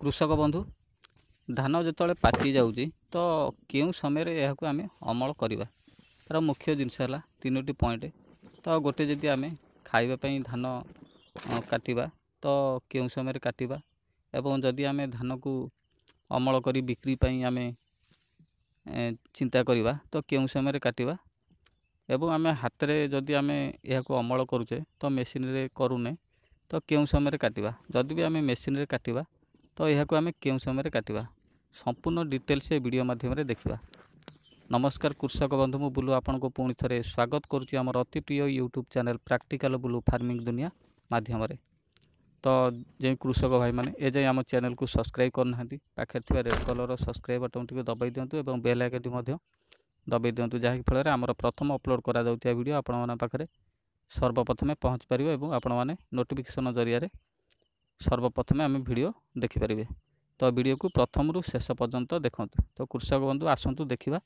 କୃଷକ ବନ୍ଧୁ ଧାନ ଯେତେବେଳେ ପାଚି ଯାଉଛି ତ କେଉଁ ସମୟରେ ଏହାକୁ ଆମେ ଅମଳ କରିବା ତା'ର ମୁଖ୍ୟ ଜିନିଷ ହେଲା ତିନୋଟି ପଏଣ୍ଟ ତ ଗୋଟେ ଯଦି ଆମେ ଖାଇବା ପାଇଁ ଧାନ କାଟିବା ତ କେଉଁ ସମୟରେ କାଟିବା ଏବଂ ଯଦି ଆମେ ଧାନକୁ ଅମଳ କରି ବିକ୍ରି ପାଇଁ ଆମେ ଚିନ୍ତା କରିବା ତ କେଉଁ ସମୟରେ କାଟିବା ଏବଂ ଆମେ ହାତରେ ଯଦି ଆମେ ଏହାକୁ ଅମଳ କରୁଛେ ତ ମେସିନ୍ରେ କରୁନେ ତ କେଉଁ ସମୟରେ କାଟିବା ଯଦି ବି ଆମେ ମେସିନ୍ରେ କାଟିବା ତ ଏହାକୁ ଆମେ କେଉଁ ସମୟରେ କାଟିବା ସମ୍ପୂର୍ଣ୍ଣ ଡିଟେଲ୍ସ ଏ ଭିଡ଼ିଓ ମାଧ୍ୟମରେ ଦେଖିବା ନମସ୍କାର କୃଷକ ବନ୍ଧୁ ମୁଁ ବୁଲୁ ଆପଣଙ୍କୁ ପୁଣି ଥରେ ସ୍ୱାଗତ କରୁଛି ଆମର ଅତି ପ୍ରିୟ YouTube channel practical Bulu farming ଦୁନିଆ ମାଧ୍ୟମରେ ତ ଯେଉଁ କୃଷକ ଭାଇମାନେ ଏ ଯାଏଁ ଆମ ଚ୍ୟାନେଲ୍କୁ ସବସ୍କ୍ରାଇବ୍ କରୁନାହାନ୍ତି ପାଖରେ ଥିବା ରେଡ୍ କଲର୍ର ସବସ୍କ୍ରାଇବ୍ ବଟନ୍ଟିକୁ ଦବାଇ ଦିଅନ୍ତୁ ଏବଂ ବେଲ୍ ଆଇକନ୍ଟି ମଧ୍ୟ ଦବାଇ ଦିଅନ୍ତୁ ଯାହାକି ଫଳରେ ଆମର ପ୍ରଥମ ଅପଲୋଡ଼ କରାଯାଉଥିବା ଭିଡ଼ିଓ ଆପଣମାନଙ୍କ ପାଖରେ ସର୍ବପ୍ରଥମେ ପହଞ୍ଚିପାରିବ ଏବଂ ଆପଣମାନେ ନୋଟିଫିକେସନ୍ ଜରିଆରେ সর্বপ্রথমে আমি ভিডিও দেখিপারিবে ତ ଭିଡ଼ିଓକୁ ପ୍ରଥମରୁ ଶେଷ ପର୍ଯ୍ୟନ୍ତ ଦେଖନ୍ତୁ ତ କୃଷକ ବନ୍ଧୁ ଆସନ୍ତୁ ଦେଖିବା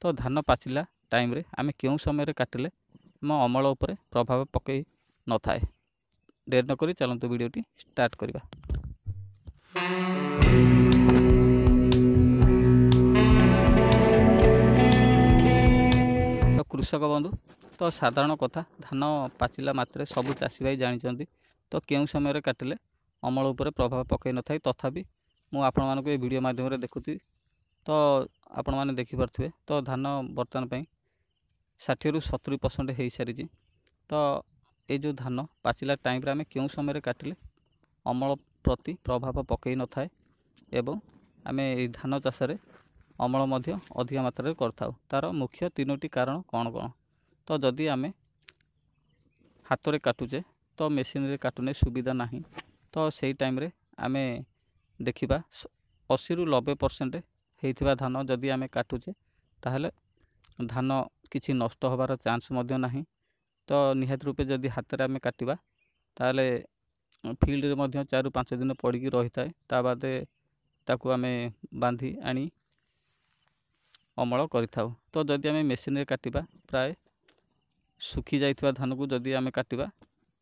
ତ ଧାନ ପାଚିଲା ଟାଇମ୍ରେ ଆମେ କେଉଁ ସମୟରେ କାଟିଲେ ଆମ ଅମଳ ଉପରେ ପ୍ରଭାବ ପକାଇ ନଥାଏ ଡେରି ନକରି ଚାଲନ୍ତୁ ଭିଡ଼ିଓଟି ଷ୍ଟାର୍ଟ କରିବା ତ କୃଷକ ବନ୍ଧୁ ତ ସାଧାରଣ କଥା ଧାନ ପାଚିଲା ମାତ୍ରେ ସବୁ ଚାଷୀ ଭାଇ ଜାଣିଛନ୍ତି ତ କେଉଁ ସମୟରେ କାଟିଲେ ଅମଳ ଉପରେ ପ୍ରଭାବ ପକାଇ ନଥାଏ ତଥାପି ମୁଁ ଆପଣମାନଙ୍କୁ ଏ ଭିଡ଼ିଓ ମାଧ୍ୟମରେ ଦେଖୁଛି ତ ଆପଣମାନେ ଦେଖିପାରୁଥିବେ ତ ଧାନ ବର୍ତ୍ତମାନ ପାଇଁ ଷାଠିଏରୁ ସତୁରି ପରସେଣ୍ଟ ହୋଇସାରିଛି ତ ଏଇ ଯେଉଁ ଧାନ ପାଚିଲା ଟାଇମ୍ରେ ଆମେ କେଉଁ ସମୟରେ କାଟିଲେ ଅମଳ ପ୍ରତି ପ୍ରଭାବ ପକାଇ ନଥାଏ ଏବଂ ଆମେ ଏଇ ଧାନ ଚାଷରେ ଅମଳ ମଧ୍ୟ ଅଧିକା ମାତ୍ରାରେ କରିଥାଉ ତା'ର ମୁଖ୍ୟ ତିନୋଟି କାରଣ କ'ଣ କ'ଣ ତ ଯଦି ଆମେ ହାତରେ କାଟୁଛେ ତ ମେସିନରେ କାଟୁନେ ସୁବିଧା ନାହିଁ तो से टाइम आम देखा अशी रु नबे परसेंट होता धान जदि आम काटूचे धान कि नष्ट चान्स ना तो निहत रूपे जदि हाथ में आम काटा तो फिल्ड में चार पांच दिन पड़ कि रही थाए बादे आम बांधि आनी अमल करो जदि आम मेसीन काटा प्राय सुखी जा धान को जदि आम काटा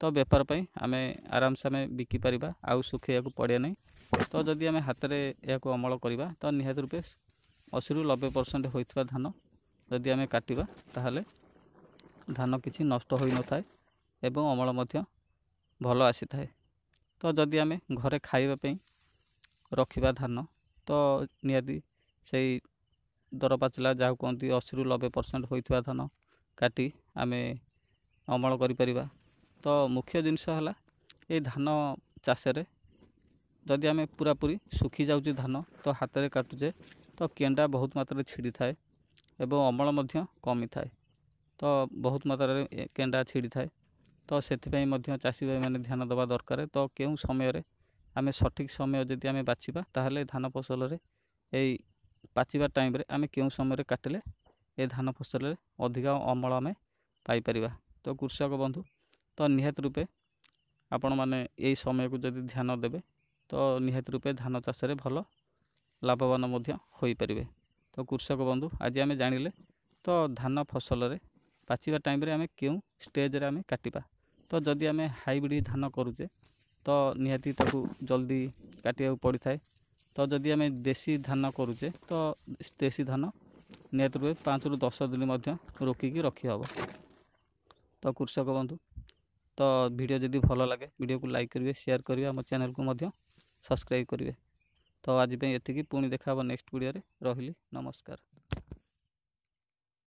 तो बेपार आम आराम से आम बिकिपर आउ सुख पड़े ना तो जदि आम हाथ में यह अमल करवा तो निहत रूपे अशी रू नबे परसेंट होता धान जदि आम काटा तेल धान कि नष्ट हो न था अमल भल आसी थाए तो जदि आम घरे खाईपी रखा धान तो नि दर पचला जहाँ कहती अशी रू नबे परसेंट होता धान काटी आम अमल कर ତ ମୁଖ୍ୟ ଜିନିଷ ହେଲା ଏଇ ଧାନ ଚାଷରେ ଯଦି ଆମେ ପୁରାପୁରି ଶୁଖିଯାଉଛି ଧାନ ତ ହାତରେ କାଟୁଛେ ତ କେଣ୍ଡା ବହୁତ ମାତ୍ରାରେ ଛିଡ଼ିଥାଏ ଏବଂ ଅମଳ ମଧ୍ୟ କମିଥାଏ ତ ବହୁତ ମାତ୍ରାରେ କେଣ୍ଡା ଛିଡ଼ିଥାଏ ତ ସେଥିପାଇଁ ମଧ୍ୟ ଚାଷୀ ଭାଇମାନେ ଧ୍ୟାନ ଦେବା ଦରକାର ତ କେଉଁ ସମୟରେ ଆମେ ସଠିକ୍ ସମୟ ଯଦି ଆମେ ବାଛିବା ତାହେଲେ ଧାନ ଫସଲରେ ଏଇ ପାଚିବା ଟାଇମ୍ରେ ଆମେ କେଉଁ ସମୟରେ କାଟିଲେ ଏ ଧାନ ଫସଲରେ ଅଧିକା ଅମଳ ଆମେ ପାଇପାରିବା ତ କୃଷକ ବନ୍ଧୁ ତ ନିହାତି ରୂପେ ଆପଣମାନେ ଏଇ ସମୟକୁ ଯଦି ଧ୍ୟାନ ଦେବେ ତ ନିହାତି ରୂପେ ଧାନ ଚାଷରେ ଭଲ ଲାଭବାନ ମଧ୍ୟ ହୋଇପାରିବେ ତ କୃଷକ ବନ୍ଧୁ ଆଜି ଆମେ ଜାଣିଲେ ତ ଧାନ ଫସଲରେ ପାଚିବା ଟାଇମ୍ରେ ଆମେ କେଉଁ ଷ୍ଟେଜ୍ରେ ଆମେ କାଟିବା ତ ଯଦି ଆମେ ହାଇବ୍ରିଡ଼ ଧାନ କରୁଛେ ତ ନିହାତି ତାକୁ ଜଲ୍ଦି କାଟିବାକୁ ପଡ଼ିଥାଏ ତ ଯଦି ଆମେ ଦେଶୀ ଧାନ କରୁଛେ ତ ଦେଶୀ ଧାନ ନିହାତି ରୂପେ ପାଞ୍ଚରୁ ଦଶ ଦିନ ମଧ୍ୟ ରୋକିକି ରଖିହେବ ତ କୃଷକ ବନ୍ଧୁ तो वीडियो जदि भल लगे वीडियो को लाइक करेंगे सेयार करेंगे आम चेल को मैं सब्सक्राइब करेंगे तो आजपाई ये पुणी देखा नेक्स्ट भिडे रही नमस्कार